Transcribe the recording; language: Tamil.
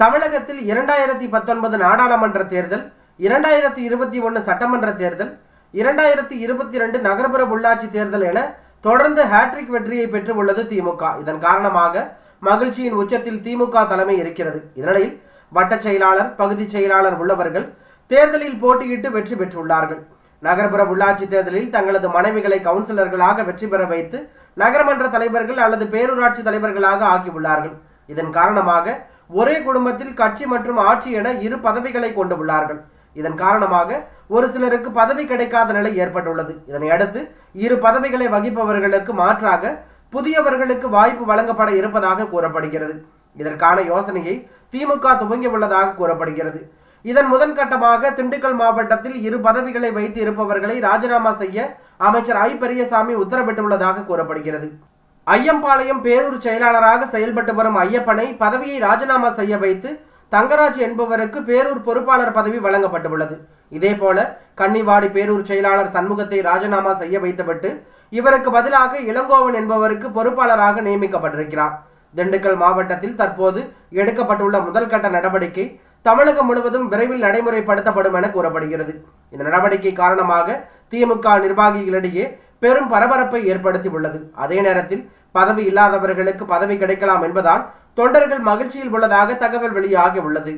தமிழகத்தில் இரண்டாயிரத்தி பத்தொன்பது நாடாளுமன்ற தேர்தல் இரண்டாயிரத்தி இருபத்தி ஒன்று சட்டமன்ற தேர்தல் இரண்டாயிரத்தி இருபத்தி ரெண்டு நகர்ப்புற உள்ளாட்சி தேர்தல் என தொடர்ந்து ஹேட்ரிக் வெற்றியை பெற்று உள்ளது திமுக. இதன் காரணமாக மகிழ்ச்சியின் உச்சத்தில் திமுக தலைமை இருக்கிறது. இதனிடையில் வட்ட செயலாளர் பகுதி செயலாளர் உள்ளவர்கள் தேர்தலில் போட்டியிட்டு வெற்றி பெற்றுள்ளார்கள். நகர்ப்புற உள்ளாட்சி தேர்தலில் தங்களது மனைவிகளை கவுன்சிலர்களாக வெற்றி பெற வைத்து நகரமன்ற தலைவர்கள் அல்லது பேரூராட்சி தலைவர்களாக ஆக்கியுள்ளார்கள். இதன் காரணமாக ஒரே குடும்பத்தில் கட்சி மற்றும் ஆட்சி என இரு பதவிகளை கொண்டுள்ளார்கள் இதன் காரணமாக ஒரு சிலருக்கு பதவி கிடைக்காத நிலை ஏற்பட்டுள்ளது. இதனை அடுத்து இரு பதவிகளை வகிப்பவர்களுக்கு மாற்றாக புதியவர்களுக்கு வாய்ப்பு வழங்கப்பட இருப்பதாக கூறப்படுகிறது. இதற்கான யோசனையை திமுக துவங்கியுள்ளதாக கூறப்படுகிறது. இதன் முதன்கட்டமாக திண்டுக்கல் மாவட்டத்தில் இரு பதவிகளை வைத்து இருப்பவர்களை ராஜினாமா செய்ய அமைச்சர் ஐ. பெரியசாமி உத்தரவிட்டுள்ளதாக கூறப்படுகிறது. ஐயம்பாளையம் பேரூர் செயலாளராக செயல்பட்டு வரும் ஐயப்பனை பதவியை ராஜினாமா செய்ய வைத்து தங்கராஜ் என்பவருக்கு பேரூர் பொறுப்பாளர் பதவி வழங்கப்பட்டுள்ளது. இதேபோல கன்னிவாடி பேரூர் செயலாளர் சண்முகத்தை ராஜினாமா செய்ய வைத்துவிட்டு இவருக்கு பதிலாக இளங்கோவன் என்பவருக்கு பொறுப்பாளராக நியமிக்கப்பட்டிருக்கிறார். திண்டுக்கல் மாவட்டத்தில் தற்போது எடுக்கப்பட்டுள்ள முதல் கட்ட நடவடிக்கை தமிழகம் முழுவதும் விரைவில் நடைமுறைப்படுத்தப்படும் என கூறப்படுகிறது. இந்த நடவடிக்கை காரணமாக திமுக நிர்வாகிகளிடையே பெரும் பரபரப்பை ஏற்படுத்தி உள்ளது. அதே நேரத்தில் பதவி இல்லாதவர்களுக்கு பதவி கிடைக்கலாம் என்பதால் தொண்டர்கள் மகிழ்ச்சியில் உள்ளதாக தகவல் வெளியாகி உள்ளது.